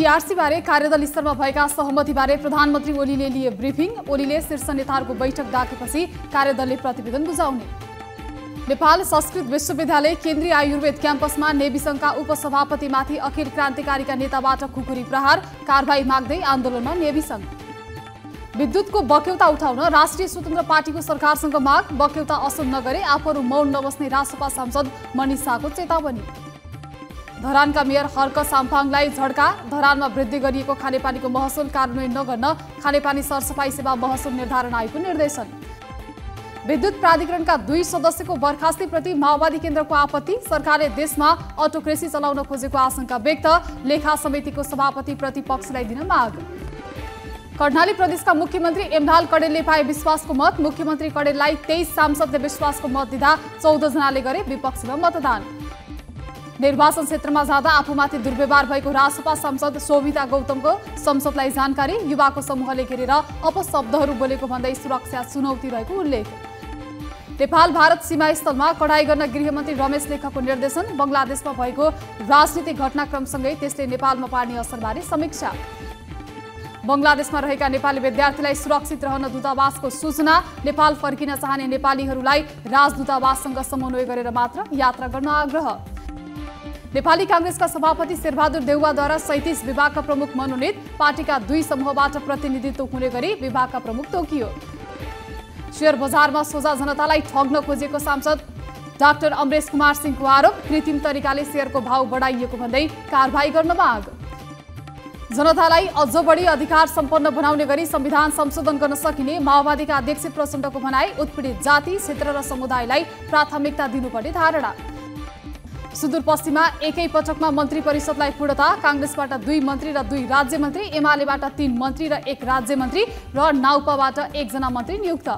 टिआरसीबारे कार्यदल स्तरमा भएका सहमतिबारे प्रधानमन्त्री ओलीले लिए ब्रिफिङ। ओलीले शीर्ष नेताहरूको बैठक डाकेपछि कार्यदलले प्रतिवेदन बुझाउने। नेपाल संस्कृत विश्वविद्यालय केन्द्रीय आयुर्वेद क्याम्पसमा नेवी सङ्घका उपसभापतिमाथि अखिल क्रान्तिकारीका नेताबाट खुकुरी प्रहार कारवाही माग्दै आन्दोलनमा नेवी सङ्घ। विद्युतको बक्यौता उठाउन राष्ट्रिय स्वतन्त्र पार्टीको सरकारसँग माग बक्यौता असुल नगरे आफूहरू मौन नबस्ने रासपा सांसद मनिष शाहको चेतावनी। धरानका मेयर हर्क साम्फाङलाई झड्का धरानमा वृद्धि गरिएको खानेपानीको महसुल कार्यान्वयन नगर्न खानेपानी सरसफाई सेवा महसुल निर्धारण आयोगको निर्देशन। विद्युत प्राधिकरणका दुई सदस्यको बर्खास्तीप्रति माओवादी केन्द्रको आपत्ति सरकारले देशमा अटोक्रेसी चलाउन खोजेको आशंका व्यक्त लेखा समितिको सभापति प्रतिपक्षलाई दिन माग। कर्णाली प्रदेशका मुख्यमन्त्री एमढाल कडेलले पाए विश्वासको मत मुख्यमन्त्री कडेललाई तेइस सांसदले विश्वासको मत दिँदा चौध जनाले गरे विपक्षमा मतदान। निर्वाचन क्षेत्रमा जाँदा आफूमाथि दुर्व्यवहार भएको रासपा सांसद शोभिता गौतमको संसदलाई जानकारी युवाको समूहले घेरेर अपशब्दहरू बोलेको भन्दै सुरक्षा चुनौती रहेको उल्लेख। नेपाल भारत सीमा स्थलमा कडाई गर्न गृहमन्त्री रमेश लेखको निर्देशन। बङ्गलादेशमा भएको राजनीतिक घटनाक्रमसँगै त्यसले नेपालमा पार्ने असरबारे समीक्षा। बङ्गलादेशमा रहेका नेपाली विद्यार्थीलाई सुरक्षित रहन दूतावासको सूचना। नेपाल फर्किन चाहने नेपालीहरूलाई राजदूतावाससँग समन्वय गरेर मात्र यात्रा गर्न आग्रह। नेपाली काङ्ग्रेसका सभापति शेरबहादुर देउवाद्वारा सैतिस विभागका प्रमुख मनोनित पार्टीका दुई समूहबाट प्रतिनिधित्व हुने गरी विभागका प्रमुख तोकियो। शेयर बजारमा सोझा जनतालाई ठग्न खोजेको सांसद डाक्टर अमरेश कुमार सिंहको आरोप कृत्रिम तरिकाले शेयरको भाव बढाइएको भन्दै कारवाही गर्न माग। जनतालाई अझ बढी अधिकार सम्पन्न बनाउने गरी संविधान संशोधन गर्न सकिने माओवादीका अध्यक्ष प्रचण्डको भनाई उत्पीडित जाति क्षेत्र र समुदायलाई प्राथमिकता दिनुपर्ने धारणा। सुदूरपश्चिममा एकै पटकमा मन्त्री परिषदलाई पूर्णता काङ्ग्रेसबाट दुई मन्त्री र दुई राज्य मन्त्री एमालेबाट तीन मन्त्री र एक राज्य मन्त्री र नाउपाबाट एकजना मन्त्री नियुक्त।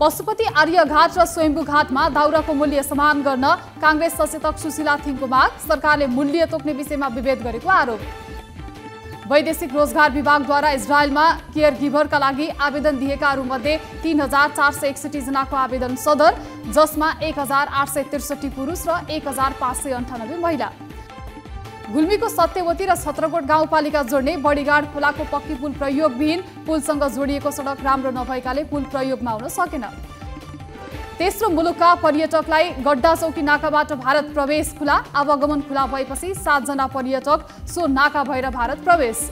पशुपति आर्यघाट र स्वयम्भू घाटमा दाउराको मूल्य समान गर्न काङ्ग्रेस सचेतक सुशीला थिङको माग सरकारले मूल्य तोक्ने विषयमा विभेद गरेको आरोप। वैदेशिक रोजगार विभागद्वारा इजरायलमा केयर गिभरका लागि आवेदन दिएकाहरूमध्ये तीन हजार चार सय एकसठी जनाको आवेदन सदर जसमा एक हजार आठ सय त्रिसठी पुरुष र एक हजार पाँच सय अन्ठानब्बे महिला। गुल्मीको सत्यवती र छत्रकोट गाउँपालिका जोड्ने बडीगाड खोलाको पक्की पुल प्रयोगविहीन पुलसँग जोडिएको सडक राम्रो नभएकाले पुल प्रयोगमा आउन सकेन। तेस्रो मुलुकका पर्यटकलाई गड्डा चौकी नाकाबाट भारत प्रवेश खुला आवागमन खुला भएपछि सातजना पर्यटक सो नाका भएर भारत प्रवेश।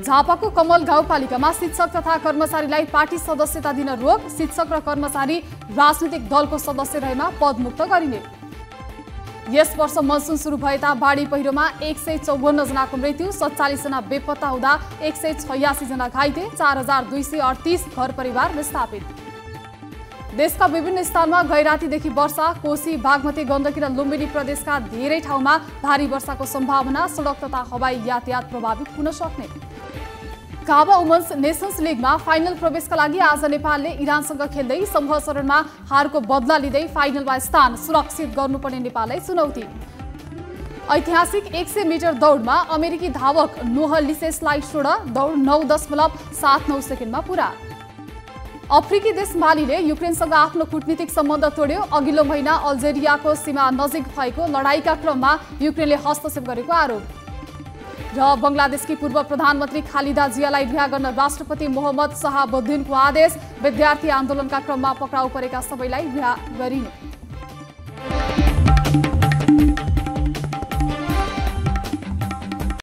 झापाको कमल गाउँपालिकामा शिक्षक तथा कर्मचारीलाई पार्टी सदस्यता दिन रोक शिक्षक र कर्मचारी राजनीतिक दलको सदस्य रहेमा पदमुक्त गरिने। यस वर्ष मनसुन सुरु भएता बाढी पहिरोमा एक सय चौवन्न जनाको मृत्यु सत्तालिसजना बेपत्ता हुँदा एक सय छयासी जना घाइते चार हजार दुई सय अडतिस घर परिवार विस्थापित। देशका विभिन्न स्थानमा गैरातीदेखि वर्षा कोशी बागमती गण्डकी र लुम्बिनी प्रदेशका धेरै ठाउँमा भारी वर्षाको सम्भावना। सडक तथा हवाई यातायात प्रभावित हुन सक्ने। काबा वुमन्स नेसन्स लिगमा फाइनल प्रवेशका लागि आज नेपालले इरानसँग खेल्दै समूह चरणमा हारको बदला लिँदै फाइनलमा स्थान सुरक्षित गर्नुपर्ने नेपाललाई चुनौती। ऐतिहासिक एक सय मिटर दौडमा अमेरिकी धावक नोह लिसेसलाई दौड नौ दशमलव सात नौ सेकेन्डमा पुरा। अफ्रिकी देश मालीले युक्रेनसँग आफ्नो कुटनीतिक सम्बन्ध तोड्यो। अघिल्लो महिना अल्जेरियाको सीमा नजिक भएको लडाईँका क्रममा युक्रेनले हस्तक्षेप गरेको आरोप। र बङ्गलादेशकी पूर्व प्रधानमन्त्री खालिदा जियालाई रिहा गर्न राष्ट्रपति मोहम्मद शाहबुद्दिनको आदेश विद्यार्थी आन्दोलनका क्रममा पक्राउ परेका सबैलाई रिहा गरिनु